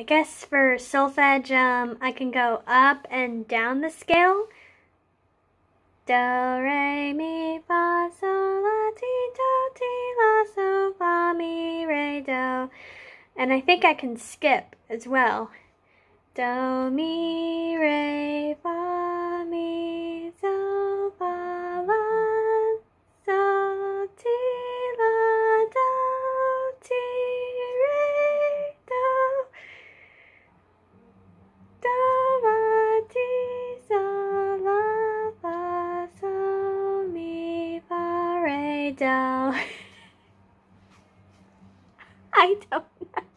I guess for solfege, um, I can go up and down the scale. Do, re, mi, fa, sol, la, ti, do, ti, la, so, fa, mi, re, do. And I think I can skip as well. Do, mi, fa, re, do. I don't